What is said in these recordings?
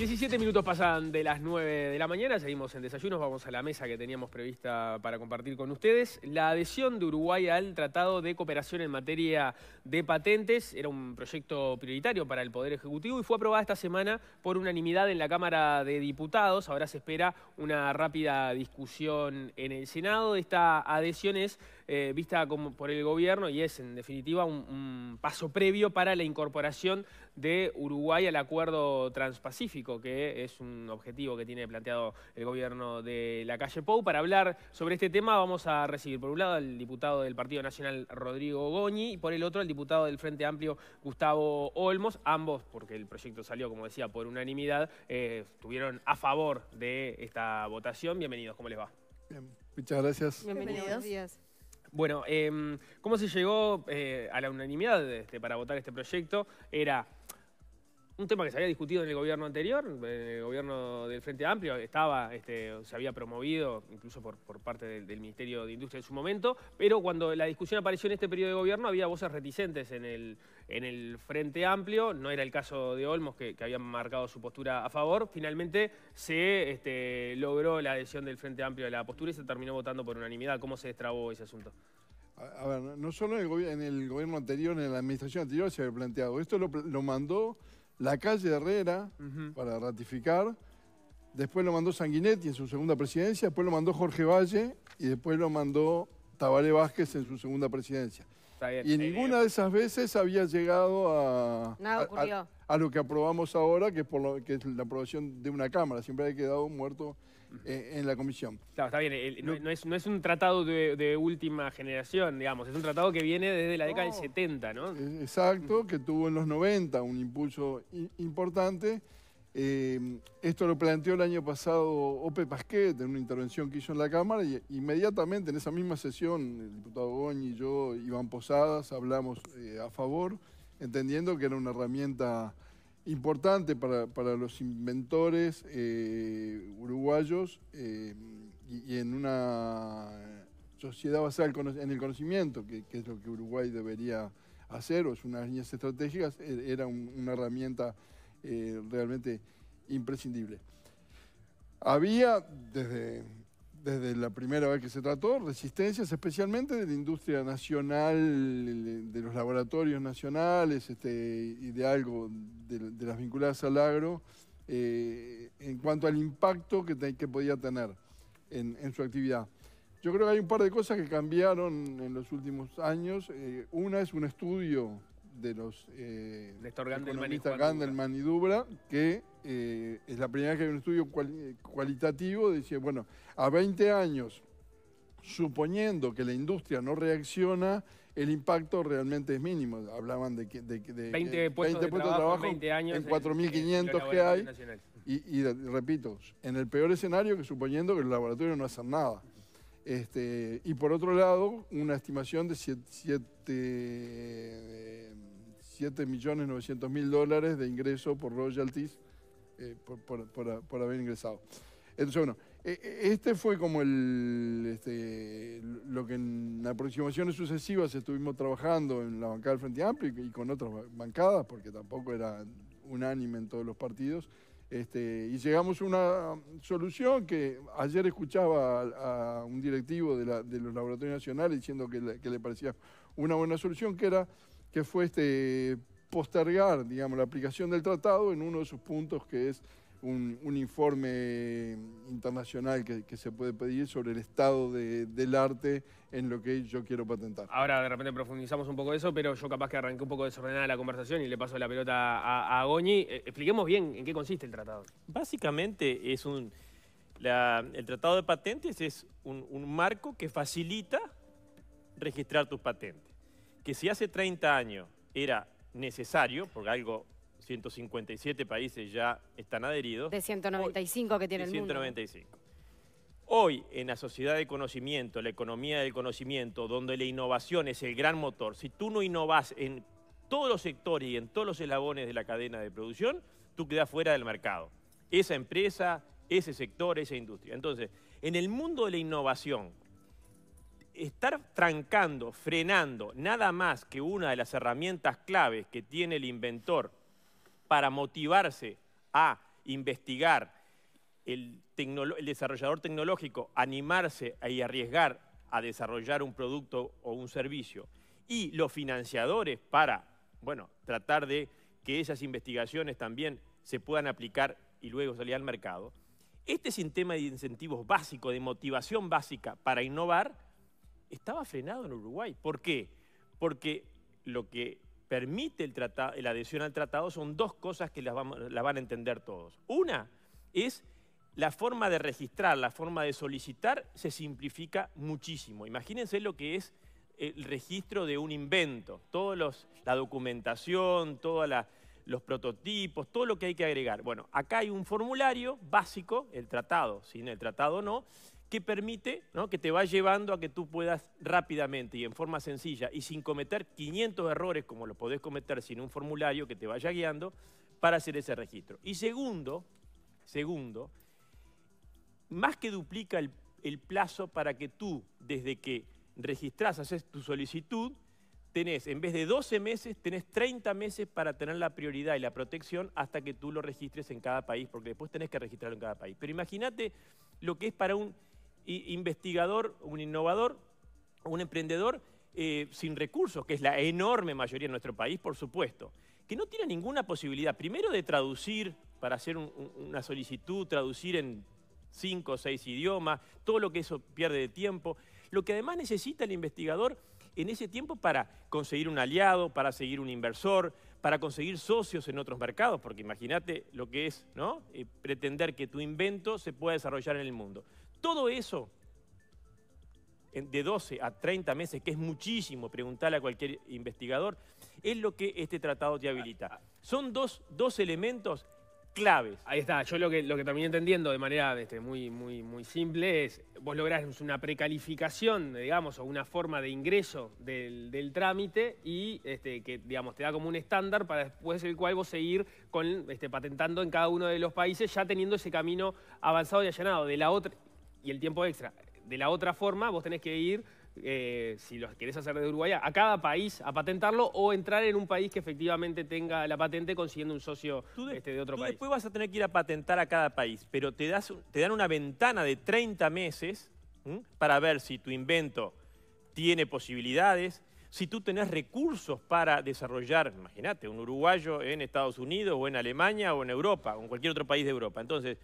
17 minutos pasan de las 9 de la mañana, seguimos en desayunos, vamos a la mesa que teníamos prevista para compartir con ustedes. La adhesión de Uruguay al Tratado de Cooperación en materia de patentes era un proyecto prioritario para el Poder Ejecutivo y fue aprobada esta semana por unanimidad en la Cámara de Diputados. Ahora se espera una rápida discusión en el Senado. Esta adhesión es eh, vista como por el gobierno y es en definitiva un, un paso previo para la incorporación de Uruguay al Acuerdo Transpacífico, que es un objetivo que tiene planteado el gobierno de la calle Pou. Para hablar sobre este tema vamos a recibir por un lado al diputado del Partido Nacional Rodrigo Goñi y por el otro al diputado del Frente Amplio Gustavo Olmos, ambos, porque el proyecto salió, como decía, por unanimidad, eh, estuvieron a favor de esta votación. Bienvenidos, ¿cómo les va? Bien, muchas gracias. Bienvenidos. Buenos días. Bueno, eh, ¿cómo se llegó eh, a la unanimidad este, para votar este proyecto? Era un tema que se había discutido en el gobierno anterior, en el gobierno del Frente Amplio, estaba, este, se había promovido incluso por, parte del, Ministerio de Industria en su momento, pero cuando la discusión apareció en este periodo de gobierno había voces reticentes en el, en el Frente Amplio, no era el caso de Olmos que, que habían marcado su postura a favor, finalmente se este, logró la adhesión del Frente Amplio a la postura y se terminó votando por unanimidad. ¿Cómo se destrabó ese asunto? A, ver, no solo en el, gobierno anterior, en la administración anterior se había planteado, esto lo mandó la calle Herrera uh -huh. para ratificar, después lo mandó Sanguinetti en su segunda presidencia, después lo mandó Jorge Valle y después lo mandó Tabaré Vázquez en su segunda presidencia. Bien, y ninguna de esas veces había llegado a, Nada ocurrió. a, a, lo que aprobamos ahora, que es, por lo, que es la aprobación de una Cámara. Siempre ha quedado muerto eh, en la comisión. Claro, está bien. El, no, no, es, no, es, un tratado de, de, última generación, digamos. Es un tratado que viene desde la década no. del 70, ¿no? Exacto, que tuvo en los 90 un impulso importante. Eh, esto lo planteó el año pasado Ope Pasquet en una intervención que hizo en la Cámara y inmediatamente en esa misma sesión el diputado Goñi y yo, Iván Posadas, hablamos eh, a favor, entendiendo que era una herramienta importante para, para los inventores eh, uruguayos y, y, en una sociedad basada en el conocimiento, que, es lo que Uruguay debería hacer, o es unas líneas estratégicas, e, era un, una herramienta eh, realmente imprescindible. Había, desde, desde la primera vez que se trató, resistencias especialmente de la industria nacional, de los laboratorios nacionales este, y de algo de, las vinculadas al agro, eh, en cuanto al impacto que, te, que podía tener en, en, su actividad. Yo creo que hay un par de cosas que cambiaron en los últimos años. Eh, una es un estudio de los eh, economistas Gandelman y Dubra, que eh, es la primera vez que hay un estudio cual, cualitativo, dice, bueno, a 20 años, suponiendo que la industria no reacciona, el impacto realmente es mínimo. Hablaban de, de, de 20 puestos, 20 de, trabajo, trabajo 20 años en 4.500 que hay. Y, y, repito, en el peor escenario que suponiendo que los laboratorios no hacen nada. Este, y por otro lado, una estimación de 7 7 millones 900 mil dólares de ingreso por royalties eh, por, por, por, por, haber ingresado. Entonces, bueno, este fue como el, este, lo que en aproximaciones sucesivas estuvimos trabajando en la bancada del Frente Amplio y, con otras bancadas, porque tampoco era unánime en todos los partidos. Este, y llegamos a una solución que ayer escuchaba a, un directivo de, los laboratorios nacionales diciendo que le, que le parecía una buena solución, que era que fue este, postergar, digamos, la aplicación del tratado en uno de sus puntos que es un, un informe internacional que, que, se puede pedir sobre el estado de, del arte en lo que yo quiero patentar. Ahora de repente profundizamos un poco de eso, pero yo capaz que arranqué un poco desordenada la conversación y le paso la pelota a, a Goñi. Eh, expliquemos bien en qué consiste el tratado. Básicamente es un... La, el tratado de patentes es un, un marco que facilita registrar tus patentes que si hace 30 años era necesario, porque algo 157 países ya están adheridos. De 195 hoy, que tiene de el 195. mundo. Hoy, en la sociedad de conocimiento, la economía del conocimiento, donde la innovación es el gran motor, si tú no innovas en todos los sectores y en todos los eslabones de la cadena de producción, tú quedas fuera del mercado. Esa empresa, ese sector, esa industria. Entonces, en el mundo de la innovación, estar trancando, frenando, nada más que una de las herramientas claves que tiene el inventor para motivarse a investigar, el, desarrollador tecnológico animarse y arriesgar a desarrollar un producto o un servicio, y los financiadores para, bueno, tratar de que esas investigaciones también se puedan aplicar y luego salir al mercado, este sistema de incentivos básico, de motivación básica para innovar, estaba frenado en Uruguay. ¿Por qué? Porque lo que permite el la adhesión al tratado son dos cosas que las, van a entender todos. Una es la forma de registrar, la forma de solicitar se simplifica muchísimo. Imagínense lo que es el registro de un invento, toda la documentación, todos los prototipos, todo lo que hay que agregar. Bueno, acá hay un formulario básico, el tratado, sin el tratado no, que permite, que te va llevando a que tú puedas rápidamente y en forma sencilla y sin cometer 500 errores como lo podés cometer sin un formulario que te vaya guiando para hacer ese registro. Y segundo, segundo, más que duplica el, plazo para que tú, desde que registrás, haces tu solicitud, tenés, en vez de 12 meses, tenés 30 meses para tener la prioridad y la protección hasta que tú lo registres en cada país, porque después tenés que registrarlo en cada país. Pero imagínate lo que es para un investigador, un innovador, un emprendedor eh, sin recursos, que es la enorme mayoría de nuestro país, por supuesto, que no tiene ninguna posibilidad, primero de traducir para hacer una solicitud, traducir en cinco o seis idiomas, todo lo que eso pierde de tiempo, lo que además necesita el investigador en ese tiempo para conseguir un aliado, para seguir un inversor, para conseguir socios en otros mercados, porque imagínate lo que es ¿no? Eh, pretender que tu invento se pueda desarrollar en el mundo. Todo eso, de 12 a 30 meses, que es muchísimo, preguntarle a cualquier investigador, es lo que este tratado te habilita. Son dos, elementos claves. Ahí está, yo lo que, lo que también entendiendo de manera este, muy, muy, muy simple es, vos lográs una precalificación, digamos, o una forma de ingreso del, trámite y este, que, digamos, te da como un estándar para después el cual vos seguir con, este, patentando en cada uno de los países, ya teniendo ese camino avanzado y allanado. De la otra, y el tiempo extra. De la otra forma, vos tenés que ir, eh, si lo querés hacer de Uruguay, a cada país a patentarlo o entrar en un país que efectivamente tenga la patente consiguiendo un socio de, este, de otro tú país. Después vas a tener que ir a patentar a cada país, pero te, das, te dan una ventana de 30 meses para ver si tu invento tiene posibilidades, si tú tenés recursos para desarrollar, imagínate, un uruguayo en Estados Unidos o en Alemania o en Europa o en cualquier otro país de Europa. Entonces,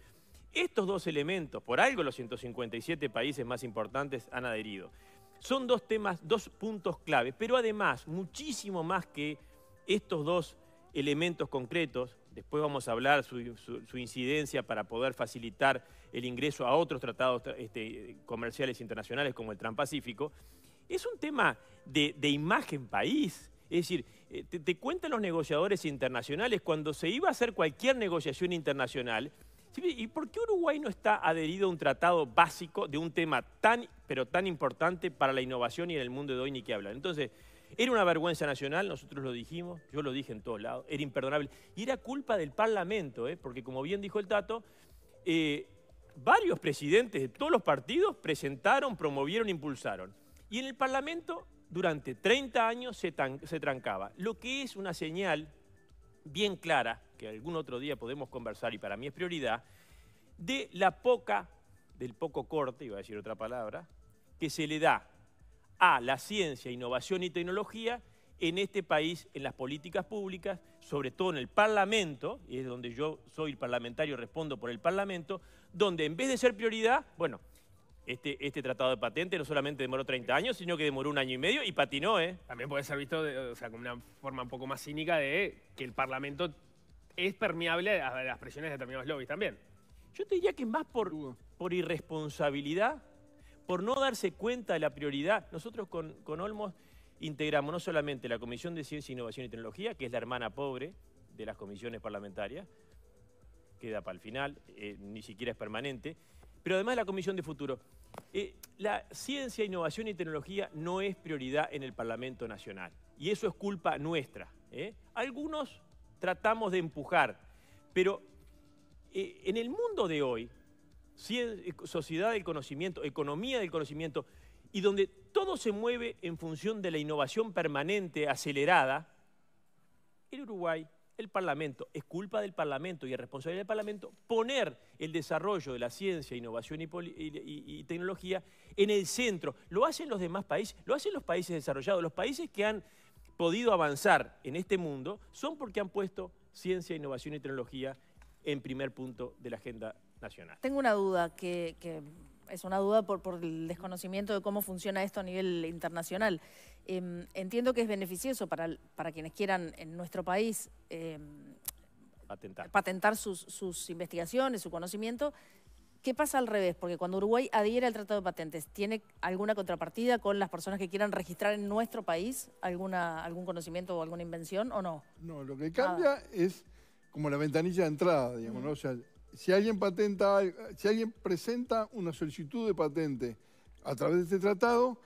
estos dos elementos, por algo los 157 países más importantes han adherido. Son dos temas, dos puntos clave, pero además, muchísimo más que estos dos elementos concretos, después vamos a hablar su, su, incidencia para poder facilitar el ingreso a otros tratados este, comerciales internacionales como el Transpacífico, es un tema de, imagen país. Es decir, eh, te, te cuentan los negociadores internacionales, cuando se iba a hacer cualquier negociación internacional, ¿Y por qué Uruguay no está adherido a un tratado básico de un tema tan, pero tan importante para la innovación y en el mundo de hoy ni que hablar? Entonces, era una vergüenza nacional, nosotros lo dijimos, yo lo dije en todos lados, era imperdonable. Y era culpa del Parlamento, ¿eh? porque como bien dijo el Tato, eh, varios presidentes de todos los partidos presentaron, promovieron, impulsaron. Y en el Parlamento durante 30 años se, se trancaba, lo que es una señal bien clara, que algún otro día podemos conversar y para mí es prioridad, de la poca, del poco corte, iba a decir otra palabra, que se le da a la ciencia, innovación y tecnología en este país, en las políticas públicas, sobre todo en el Parlamento, y es donde yo soy el parlamentario, respondo por el Parlamento, donde en vez de ser prioridad, bueno, este, este, tratado de patente no solamente demoró 30 años, sino que demoró un año y medio y patinó, ¿eh? También puede ser visto o sea, como una forma un poco más cínica de que el Parlamento es permeable a las presiones de determinados lobbies también. Yo te diría que más por, por irresponsabilidad, por no darse cuenta de la prioridad. Nosotros con, con Olmos integramos no solamente la Comisión de Ciencia, Innovación y Tecnología, que es la hermana pobre de las comisiones parlamentarias, queda para el final, eh, ni siquiera es permanente, pero además la Comisión de Futuro. Eh, la ciencia, innovación y tecnología no es prioridad en el Parlamento Nacional. Y eso es culpa nuestra. ¿eh? Algunos tratamos de empujar, pero eh, en el mundo de hoy, sociedad del conocimiento, economía del conocimiento, y donde todo se mueve en función de la innovación permanente, acelerada, el Uruguay el Parlamento. Es culpa del Parlamento y es responsabilidad del Parlamento poner el desarrollo de la ciencia, innovación y, tecnología en el centro. Lo hacen los demás países, lo hacen los países desarrollados. Los países que han podido avanzar en este mundo son porque han puesto ciencia, innovación y tecnología en primer punto de la agenda nacional. Tengo una duda que, es una duda por, el desconocimiento de cómo funciona esto a nivel internacional. Em, entiendo que es beneficioso para, para quienes quieran en nuestro país em, patentar, sus, investigaciones, su conocimiento. ¿Qué pasa al revés? Porque cuando Uruguay adhiere al Tratado de Patentes, ¿tiene alguna contrapartida con las personas que quieran registrar en nuestro país alguna, algún conocimiento o alguna invención o no? No, lo que cambia es como la ventanilla de entrada, digamos, ¿no? O sea, si alguien patenta, si alguien presenta una solicitud de patente a través de este tratado,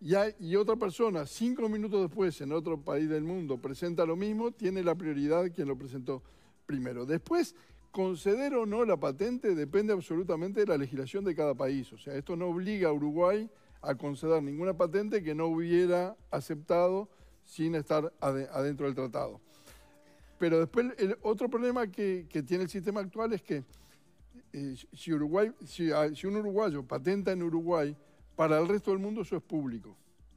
y, otra persona, cinco minutos después, en otro país del mundo, presenta lo mismo, tiene la prioridad quien lo presentó primero. Después, conceder o no la patente depende absolutamente de la legislación de cada país. O sea, esto no obliga a Uruguay a conceder ninguna patente que no hubiera aceptado sin estar adentro del tratado. Pero después, el otro problema que, tiene el sistema actual es que eh, si, Uruguay, si un uruguayo patenta en Uruguay, para el resto del mundo eso es público.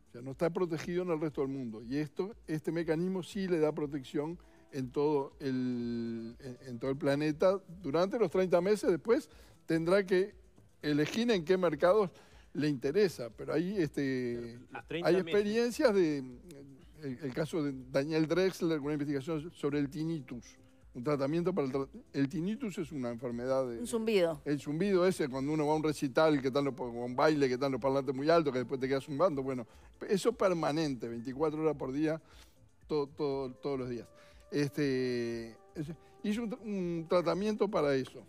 O sea, no está protegido en el resto del mundo. Y esto, este mecanismo sí le da protección en todo el, en, todo el planeta durante los 30 meses. Después tendrá que elegir en qué mercados le interesa. Pero hay, este, hay experiencias de... El, el, caso de Daniel Drexler, una investigación sobre el tinnitus un tratamiento para el, el tinnitus es una enfermedad de... Un zumbido. El zumbido ese, cuando uno va a un recital, que tal, un baile, que están los parlantes muy altos, que después te quedas zumbando, bueno, eso permanente, 24 horas por día, todos los días. Este, hizo un, tratamiento para eso.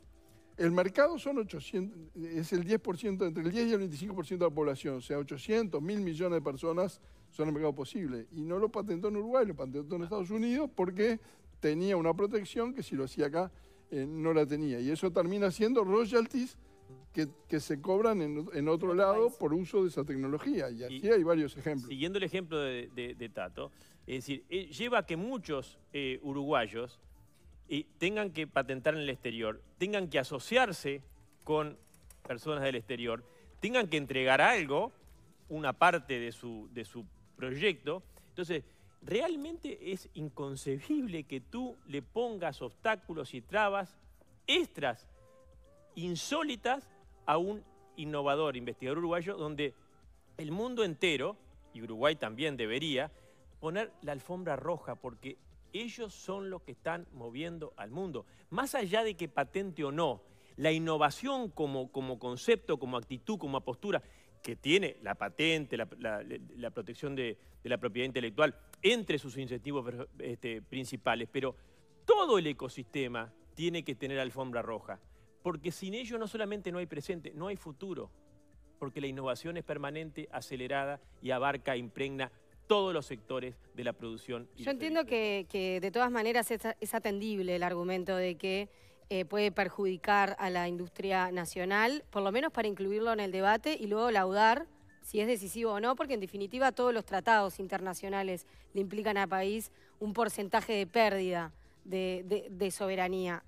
El mercado son 800, es el 10%, entre el 10 y el 25% de la población, o sea, 800, mil millones de personas son el mercado posible. Y no lo patentó en Uruguay, lo patentó en Estados Unidos porque tenía una protección que si lo hacía acá eh, no la tenía. Y eso termina siendo royalties que, se cobran en, otro lado por uso de esa tecnología. Y aquí hay varios ejemplos. Siguiendo el ejemplo de, Tato, es decir, eh, lleva a que muchos eh, uruguayos tengan que patentar en el exterior, tengan que asociarse con personas del exterior, tengan que entregar algo, una parte de su, de su proyecto. Entonces, realmente es inconcebible que tú le pongas obstáculos y trabas extras, insólitas, a un innovador, investigador uruguayo, donde el mundo entero, y Uruguay también debería, poner la alfombra roja, porque ellos son los que están moviendo al mundo. Más allá de que patente o no, la innovación como, como concepto, como actitud, como postura, que tiene la patente, la, protección de, la propiedad intelectual entre sus incentivos este, principales, pero todo el ecosistema tiene que tener alfombra roja, porque sin ello no solamente no hay presente, no hay futuro, porque la innovación es permanente, acelerada y abarca, impregna todos los sectores de la producción. Yo entiendo que, de todas maneras es atendible el argumento de que eh, puede perjudicar a la industria nacional, por lo menos para incluirlo en el debate y luego laudar si es decisivo o no, porque en definitiva todos los tratados internacionales le implican al país un porcentaje de pérdida de, soberanía.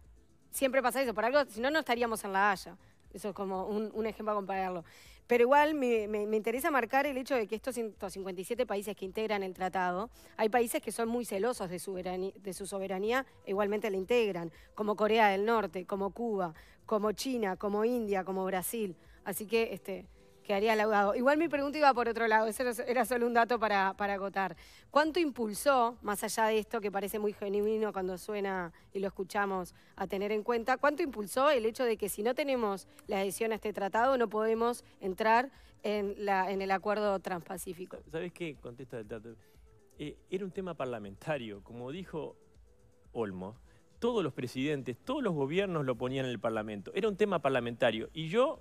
Siempre pasa eso, por algo, si no, no estaríamos en la Haya. Eso es como un, ejemplo a compararlo. Pero igual me, interesa marcar el hecho de que estos 157 países que integran el tratado, hay países que son muy celosos de, de su soberanía igualmente la integran, como Corea del Norte, como Cuba, como China, como India, como Brasil. Así que este, quedaría laudado. Igual mi pregunta iba por otro lado, eso era solo un dato para, para agotar. ¿Cuánto impulsó, más allá de esto que parece muy genuino cuando suena y lo escuchamos a tener en cuenta, cuánto impulsó el hecho de que si no tenemos la adhesión a este tratado no podemos entrar en, la, en el acuerdo transpacífico? ¿Sabes qué? Contesta el dato. Eh, era un tema parlamentario, como dijo Olmo. Todos los presidentes, todos los gobiernos lo ponían en el Parlamento. Era un tema parlamentario. Y yo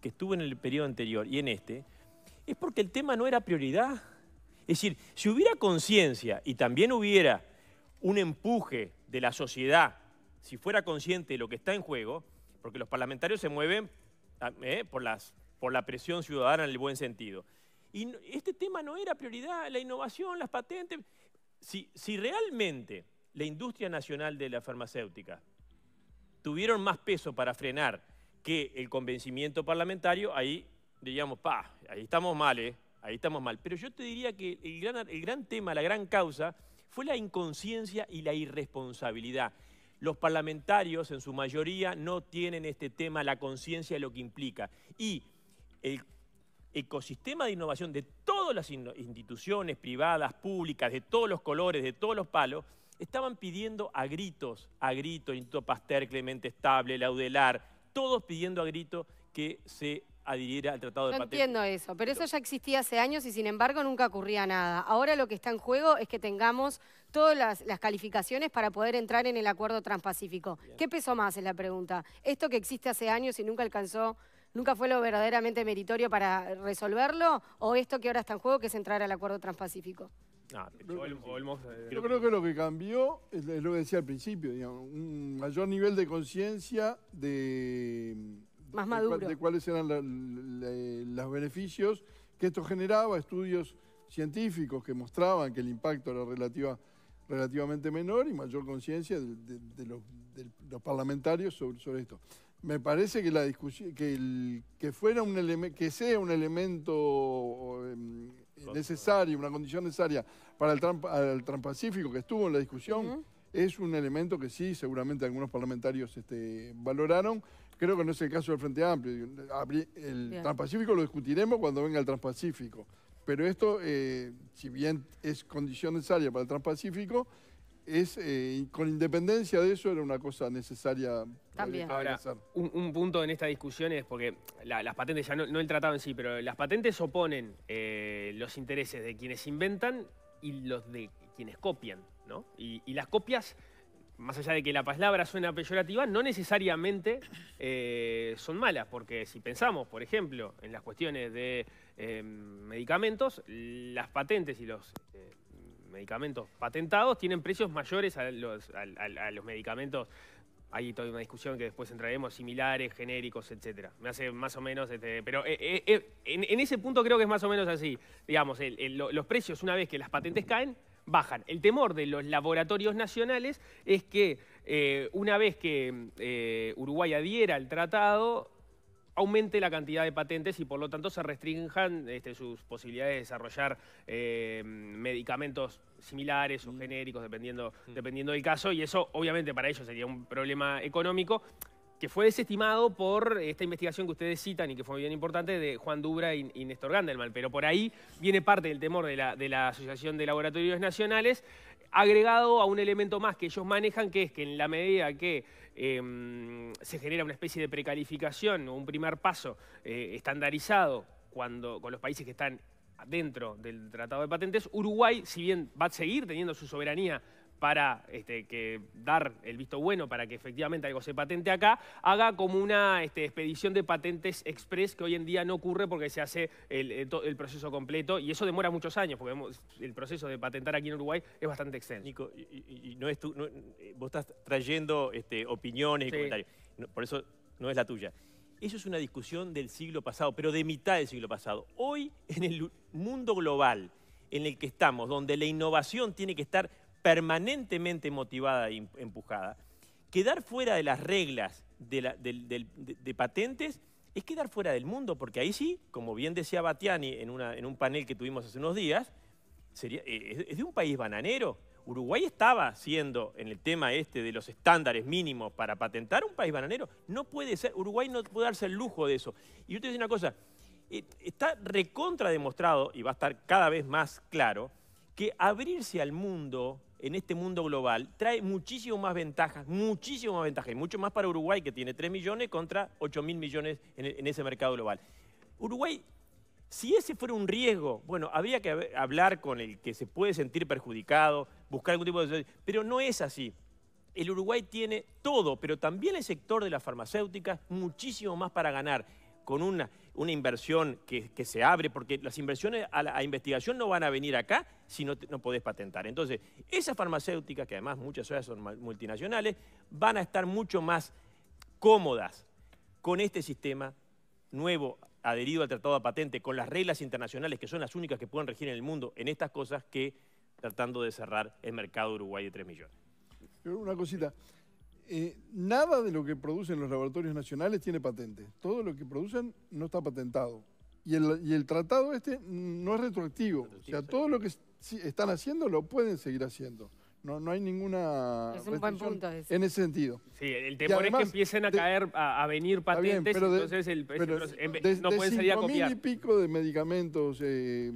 que estuvo en el periodo anterior y en este, es porque el tema no era prioridad. Es decir, si hubiera conciencia y también hubiera un empuje de la sociedad, si fuera consciente de lo que está en juego, porque los parlamentarios se mueven ah, eh, por, las, por la presión ciudadana en el buen sentido. Y este tema no era prioridad, la innovación, las patentes. Si, si realmente la industria nacional de la farmacéutica tuvieron más peso para frenar que el convencimiento parlamentario, ahí diríamos, pa, ahí estamos mal, ¿eh? ahí estamos mal. Pero yo te diría que el gran, el gran tema, la gran causa, fue la inconsciencia y la irresponsabilidad. Los parlamentarios, en su mayoría, no tienen este tema, la conciencia de lo que implica. Y el ecosistema de innovación de todas las instituciones privadas, públicas, de todos los colores, de todos los palos, estaban pidiendo a gritos, a gritos, Instituto Pasteur, Clemente Estable, Laudelar, todos pidiendo a gritos que se adhiriera al Tratado de Yo Patentes. entiendo eso, pero eso ya existía hace años y sin embargo nunca ocurría nada. Ahora lo que está en juego es que tengamos todas las, las calificaciones para poder entrar en el acuerdo transpacífico. ¿Qué pesó más es la pregunta? ¿Esto que existe hace años y nunca alcanzó, nunca fue lo verdaderamente meritorio para resolverlo? ¿O esto que ahora está en juego que es entrar al acuerdo transpacífico? Ah, Olmos, eh, Yo creo que lo que cambió es lo que decía al principio, digamos, un mayor nivel de conciencia de, Más de maduro. cuál- de cuáles eran la- la- los beneficios que esto generaba, estudios científicos que mostraban que el impacto era relativa- relativamente menor y mayor conciencia de, de- de los, de los parlamentarios sobre, sobre esto. Me parece que la discusión, que, el- que fuera un eleme- que sea un elemento em, necesario, una condición necesaria para el, Transpacífico que estuvo en la discusión, es un elemento que sí, seguramente algunos parlamentarios este, valoraron. Creo que no es el caso del Frente Amplio. El Bien. Transpacífico lo discutiremos cuando venga el Transpacífico. Pero esto, eh, si bien es condición necesaria para el Transpacífico, es, eh, con independencia de eso, era una cosa necesaria. También. Ahora, un, un punto en esta discusión es porque la- las patentes, ya no, no el tratado en sí, pero las patentes oponen eh, los intereses de quienes inventan y los de quienes copian, ¿no? Y, y las copias, más allá de que la palabra suena peyorativa, no necesariamente eh, son malas, porque si pensamos, por ejemplo, en las cuestiones de eh, medicamentos, las patentes y los eh, medicamentos patentados tienen precios mayores a los, a- los medicamentos hay toda una discusión que después entraremos, similares, genéricos, etcétera. Me hace más o menos, este, pero eh, eh, eh, en, ese punto creo que es más o menos así. Digamos, los precios una vez que las patentes caen, bajan. El temor de los laboratorios nacionales es que una vez que Uruguay adhiera al tratado, aumente la cantidad de patentes y por lo tanto se restrinjan este, sus posibilidades de desarrollar eh, medicamentos similares o genéricos, dependiendo, dependiendo del caso, y eso obviamente para ellos sería un problema económico que fue desestimado por esta investigación que ustedes citan y que fue bien importante de Juan Dubra y, y Néstor Gandelman. Pero por ahí viene parte del temor de la, de la Asociación de Laboratorios Nacionales, agregado a un elemento más que ellos manejan, que es que en la medida que eh, se genera una especie de precalificación un primer paso eh, estandarizado cuando, con los países que están dentro del Tratado de Patentes, Uruguay, si bien va a seguir teniendo su soberanía para este, que dar el visto bueno para que efectivamente algo se patente acá, haga como una este, expedición de patentes express que hoy en día no ocurre porque se hace el, el proceso completo y eso demora muchos años porque el proceso de patentar aquí en Uruguay es bastante extenso. Nico, y, y- y no es tu- no- eh, vos estás trayendo este, opiniones y Sí. comentarios, No, por eso no es la tuya. Eso es una discusión del siglo pasado, pero de mitad del siglo pasado. Hoy, en el mundo global en el que estamos, donde la innovación tiene que estar permanentemente motivada e im- empujada, quedar fuera de las reglas de, patentes es quedar fuera del mundo, porque ahí sí, como bien decía Batiani en, un panel que tuvimos hace unos días, sería, eh, es- es de un país bananero. Uruguay estaba siendo, en el tema este de los estándares mínimos para patentar, un país bananero. No puede ser, Uruguay no puede darse el lujo de eso. Y yo te decir una cosa, eh, está recontra demostrado, y va a estar cada vez más claro, que abrirse al mundo, en este mundo global, trae muchísimo más ventajas, muchísimo más ventajas, y mucho más para Uruguay, que tiene 3 millones contra 8 mil millones en, ese mercado global. Uruguay si ese fuera un riesgo, bueno, habría que hab- hablar con el que se puede sentir perjudicado, buscar algún tipo de... Pero no es así. El Uruguay tiene todo, pero también el sector de las farmacéuticas, muchísimo más para ganar, con una, una inversión que, se abre, porque las inversiones a investigación no van a venir acá si no, no podés patentar. Entonces, esas farmacéuticas, que además muchas ellas son multinacionales, van a estar mucho más cómodas con este sistema nuevo adherido al Tratado de Patente, con las reglas internacionales que son las únicas que pueden regir en el mundo en estas cosas, que tratando de cerrar el mercado de Uruguay de 3 millones. Una cosita. Eh, nada de lo que producen los laboratorios nacionales tiene patente. Todo lo que producen no está patentado. Y el, y el tratado este no es retroactivo. O sea, todo lo que sí están haciendo lo pueden seguir haciendo. No, no hay ninguna Es un buen punto ese. en ese sentido. Sí, el temor es que empiecen a de- caer, a, a venir bien, patentes, pero de- entonces el, ese pero de, no de pueden salir a 5.000 copiar. y pico de medicamentos, eh,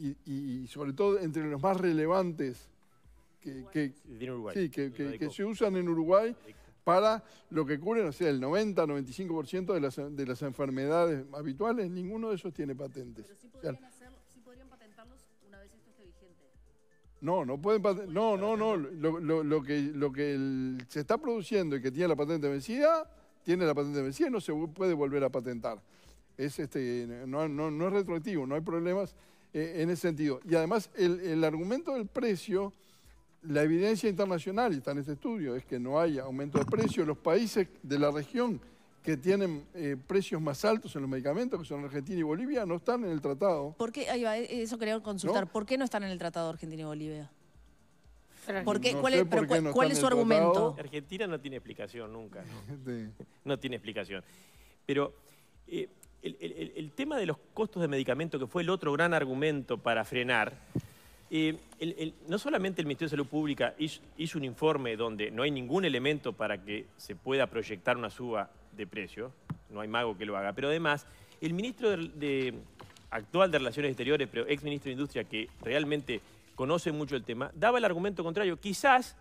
y, y sobre todo entre los más relevantes que, que- sí, que- que- Radicó. que se usan en Uruguay para lo que cubren, o sea, el 90-95% de las, de las enfermedades habituales, ninguno de esos tiene patentes. O sea, podrían patentarlos una vez esto esté vigente. no, no pueden paten- No, no, no. Lo, lo- lo que, lo que el- se está produciendo y que tiene la patente vencida, tiene la patente vencida y no se puede volver a patentar. Es este, no, no- no es retroactivo, no hay problemas eh, en ese sentido. Y además, el, el argumento del precio, la evidencia internacional, y está en este estudio, es que no hay aumento de precio. Los países de la región que tienen eh, precios más altos en los medicamentos, que son Argentina y Bolivia, no están en el tratado. ¿Por qué, ahí va, eh, eso quería consultar, ¿No? ¿por qué no están en el Tratado Argentina y Bolivia? ¿Por qué? No ¿Cuál es, por pero qué cuál, no cuál están es su tratado. argumento? Argentina no tiene explicación nunca, ¿no? No tiene explicación. Pero eh, el, el- el- el tema de los costos de medicamento, que fue el otro gran argumento para frenar, eh, no solamente el Ministerio de Salud Pública hizo, un informe donde no hay ningún elemento para que se pueda proyectar una suba de precios, no hay mago que lo haga, pero además el ministro actual de Relaciones Exteriores, pero ex ministro de Industria, que realmente conoce mucho el tema, daba el argumento contrario. Quizás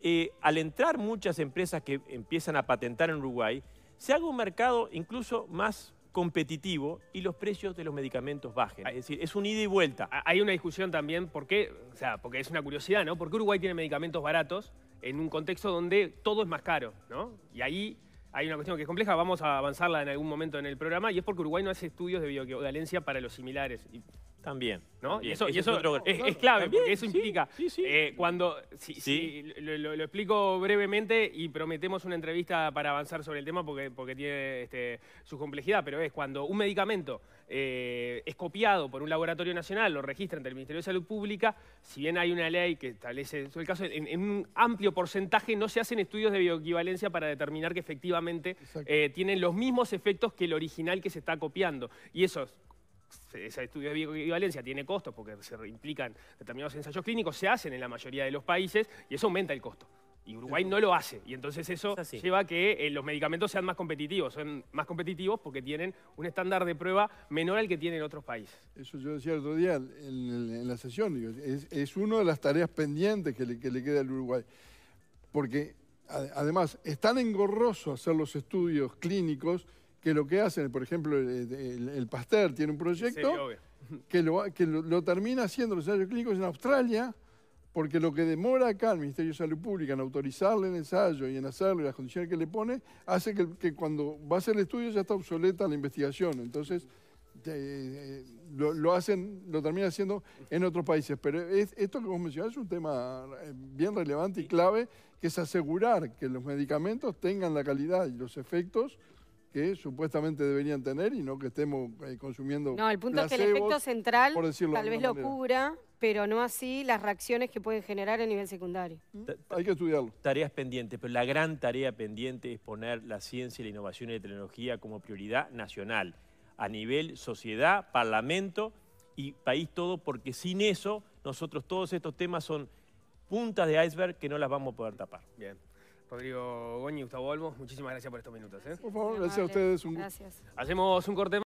eh, al entrar muchas empresas que empiezan a patentar en Uruguay, se haga un mercado incluso más competitivo y los precios de los medicamentos bajen. Es decir, es un ida y vuelta. Ha- Hay una discusión también, ¿por qué? O sea, porque es una curiosidad, ¿no? ¿Por qué Uruguay tiene medicamentos baratos en un contexto donde todo es más caro, ¿no? Y ahí hay una cuestión que es compleja, vamos a avanzarla en algún momento en el programa, y es porque Uruguay no hace estudios de bioequivalencia para los similares. Y También. ¿no? Y eso, y es eso otro- es, clave, también, porque eso implica, sí, sí. eh, cuando, si, lo, lo- lo explico brevemente y prometemos una entrevista para avanzar sobre el tema porque, porque tiene este, su complejidad, pero es cuando un medicamento eh, es copiado por un laboratorio nacional, lo registra ante el Ministerio de Salud Pública, si bien hay una ley que establece sobre el caso, en, en un amplio porcentaje no se hacen estudios de bioequivalencia para determinar que efectivamente eh, tienen los mismos efectos que el original que se está copiando. Y esos ese estudio de bioequivalencia tiene costos porque se implican determinados ensayos clínicos, se hacen en la mayoría de los países y eso aumenta el costo. Y Uruguay no lo hace. Y entonces eso Es lleva a que eh, los medicamentos sean más competitivos. Son más competitivos porque tienen un estándar de prueba menor al que tienen otros países. Eso yo decía el otro día en, en- en la sesión, digo, es, es una de las tareas pendientes que le, que le queda al Uruguay. Porque a- además es tan engorroso hacer los estudios clínicos que lo que hacen, por ejemplo, el, el- el Pasteur tiene un proyecto que, lo, que lo, lo termina haciendo los ensayos clínicos en Australia, porque lo que demora acá el Ministerio de Salud Pública en autorizarle el ensayo y en hacerlo y las condiciones que le pone, hace que, que cuando va a hacer el estudio ya está obsoleta la investigación. Entonces, eh, lo, lo hacen, lo termina haciendo en otros países. Pero es- esto que vos mencionás es un tema eh, bien relevante y clave, que es asegurar que los medicamentos tengan la calidad y los efectos que supuestamente deberían tener y no que estemos eh, consumiendo No, el punto es que el efecto central por decirlo de tal vez lo cubra, pero no así las reacciones que pueden generar a nivel secundario. Ta- Hay que estudiarlo. Tareas pendientes, pero la gran tarea pendiente es poner la ciencia, la innovación y la tecnología como prioridad nacional, a nivel sociedad, parlamento y país todo, porque sin eso nosotros todos estos temas son puntas de iceberg que no las vamos a poder tapar. Bien. Rodrigo Goñi, Gustavo Olmos, muchísimas gracias por estos minutos. ¿eh? Por favor, gracias a ustedes. Un. Gracias. Hacemos un corte.